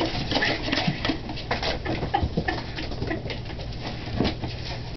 Bye.